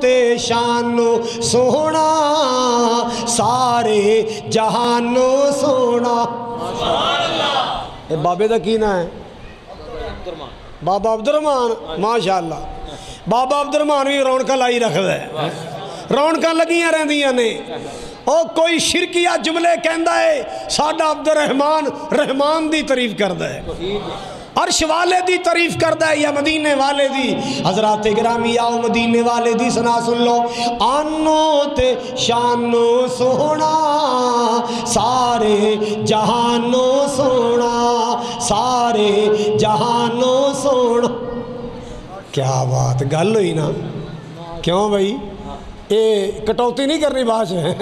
تے شانو سونا، سارے جہانو سونا۔ اے بابے دا کی نا ہے؟ بابا عبدالرحمن، ماشاءاللہ۔ بابا عبد الرحمان بھی رونکا لائی رکھ دے رونکا لگیاں رہن دیا نے۔ او کوئی شرکیہ جملے کہندہ ہے ساڑھا عبدالرحمان رحمان دی تعریف کردہ ہے عرش والے دی تعریف کردہ ہے، یا مدینے والے دی۔ حضرات گرامی آؤ مدینے والے دی سنا سن لو۔ آنو تے شانو سونا، سارے جہانو سونا، سارے جہانو سونا۔ کیا بات، گل ہوئی نا؟ کیوں بھائی؟ اے کٹوتی نہیں کرنی باش ہے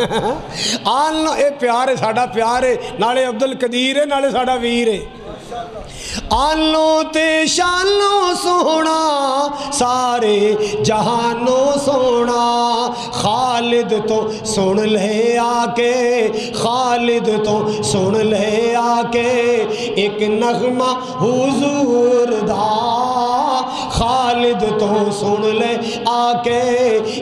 آن اے پیار ہے ساڑا پیار ہے نالے عبد القدیر ہے نالے ساڑا ویر ہے آلو تے شانو سونا سارے جہانو سونا خالد تو سن لے آکے خالد تو سن لے آکے ایک نغمہ حضور دا خالد تو سن لے آکے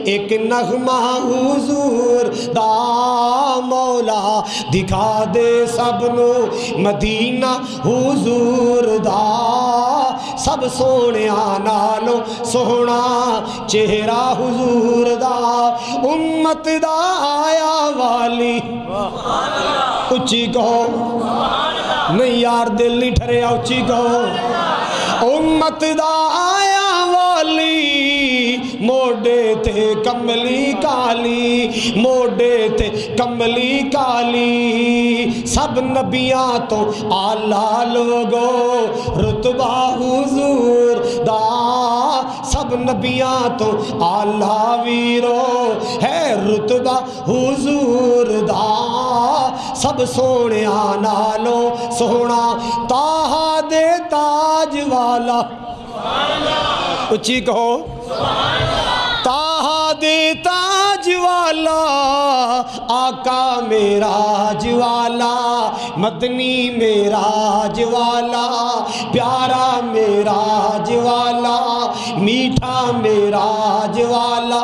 ایک نغمہ حضور دا مولا دکھا دے سب نو مدینہ حضور دا سب سونے نالو سونا چہرہ حضور دا امت دا آیا والی اچھی کہو نہیں یار دل نہیں ٹھریا اچھی کہو امت دا آیا والی موڈے تے کملی کالی موڈے تے کملی کالی سب نبیاں تو آلہ لوگو رتبہ حضور دا سب نبیاں تو آلہ ویرو ہے رتبہ حضور دا سب سونے نالو سونا تاہا دے تاج والا اچھی کہو۔ تاہا دے تاج والا، آقا میرا جوالا مدنی میرا جوالا پیارا میرا جوالا میٹھا میرا جوالا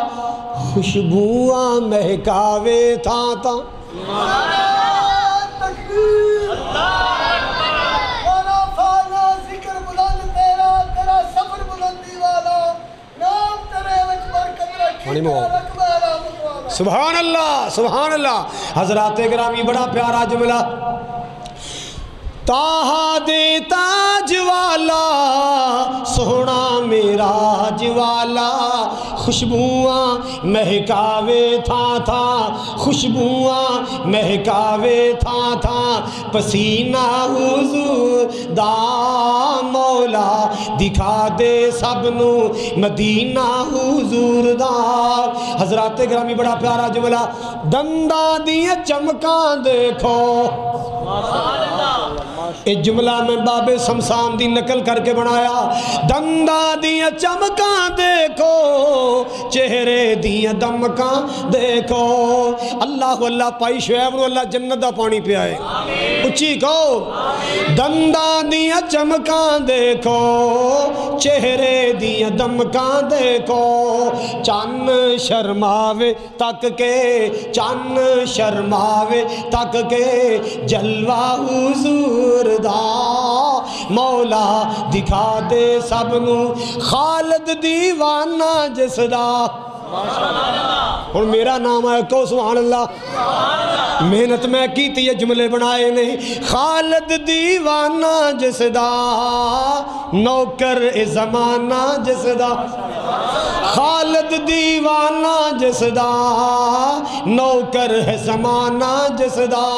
خوشبواں مہکاوے تھا تا سبحان اللہ سبحان اللہ۔ حضرات گرامی، بڑا پیارا جملہ۔ تاہا دے تاج والا سونا میرا جوالا خوشبواں مہکاوے تھا تھا، خوشبواں مہکاوے تھا تھا۔ پسینہ حضور دا مولا دکھا دے سب نو۔ مدینہ حضور دا۔ حضرات گرامی، بڑا پیارا جملہ دندہ دیا چمکاں دیکھو۔ اے جملہ میں باب سمسام دی نکل کر کے بنایا دندہ دیا چمکاں دیکھو چہرے دیا دمکاں دیکھو اللہ اللہ پائی شعیب نو اللہ جنت دا پانی پہ آئے اچھی کہو دندہ دیا چمکاں دیکھو چہرے دیا دمکاں دیکھو چان شرماوے تک کے چان شرماوے تک کے جلوہ حضور دا مولا دکھا دے سب نو۔ خالد دیوانہ جس دا اور میرا نام ہے کو سبحان اللہ۔ محنت میں کی تھی یہ جملے بنائے نہیں۔ خالد دیوانہ جس دا نوکر زمانہ جس دا خالد دیوانہ جس دا نوکر ہے زمانہ جس دا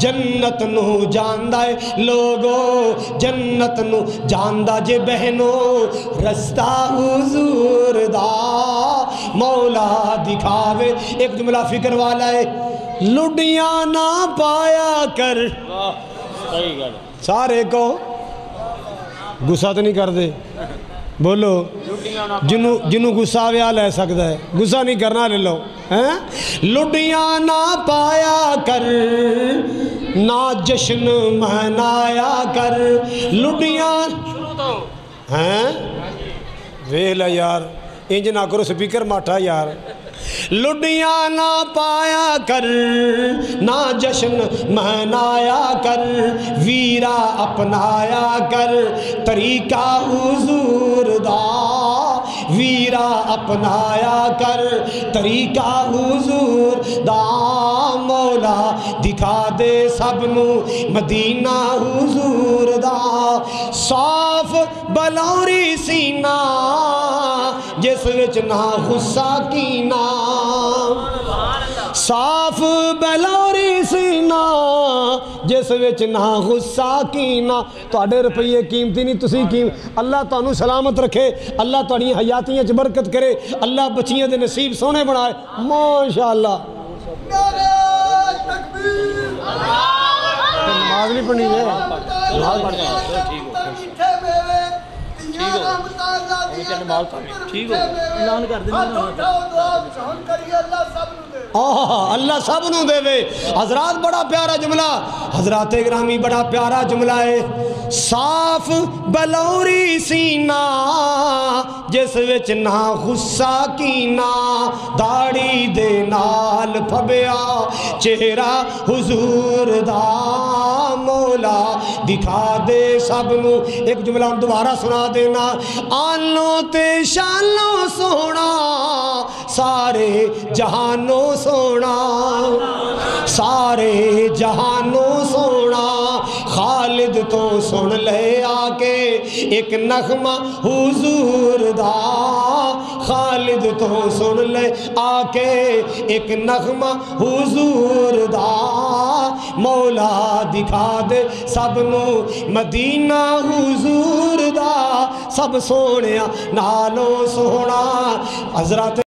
جنت نو جاندہ ہے لوگو جنت نو جاندہ جے بہنو رستہ حضور دا مولا دکھاوے ایک جملہ فکر والا ہے لڈیاں نہ پایا کر۔ سارے کو گسا تو نہیں کر دے۔ ਬੋਲੋ। ਜਿਹਨੂੰ ਜਿਹਨੂੰ ਗੁੱਸਾ ਵਿਆ ਲੈ ਸਕਦਾ ਹੈ। ਗੁੱਸਾ ਨਹੀਂ ਕਰਨਾ ਲੈ ਲਓ। ਹੈ? ਲੁੱਡੀਆਂ ਨਾ ਪਾਇਆ ਕਰ, ਨਾ ਜਸ਼ਨ ਮਨਾਇਆ ਕਰ। ਲੁੱਡੀਆਂ ਸ਼ੁਰੂ ਤੋਂ ਹੈ? ਵੇਖ ਲੈ ਯਾਰ, ਇੰਜ ਨਾ ਕਰੋ ਸਪੀਕਰ ਮਾਠਾ ਯਾਰ। لڈیاں نہ پایا کر نہ جشن منایا کر ویرا اپنایا کر طریقہ حضور دار ویرا اپنایا کر، طریقہ حضور دا مولا دکھا دے سب نو۔ مدینہ حضور دا صاف بلوری سینہ جس وچنا نہ غصہ کینا۔ صاف بلوری سینہ جس وچ نہ غصہ کینا تواڈے روپے قیمتی نہیں تسی کی اللہ تانوں سلامت رکھے اللہ تہاڈی حیاتیاں وچ برکت کرے اللہ بچیاں دے نصیب سونے بنائے۔ ماشاءاللہ۔ نعرہ تکبیر۔ اللہ نماز نہیں پڑھنی جی۔ ہے نماز پڑھ ٹھیک ہو مال پڑھ ٹھیک ہو اعلان کر دینا ہاں اللہ سب نو دے۔ وے۔ حضرات بڑا پیارا جملہ۔ حضرات اگرامی بڑا پیارا جملہ ہے۔ صاف بلوری سینہ جس وچنا نہ کینا۔ داڑی دے نال پھبیا۔ چہرہ حضور دا مولا۔ دکھا دے سب نو۔ ایک جملہ ہم دوبارہ سنا دینا۔ آلو تے شالو سونا۔ سارے جہانو سونا۔ سارے جہانو سونا۔ خالد تو سن لے آ کے۔ ایک نغمہ حضور دار خالد تو سن لے آ ایک نغمہ حضور دا مولا دکھا دے۔ سب نو مدینہ حضور دا، سب سونیا، نالو سونا۔ حضرت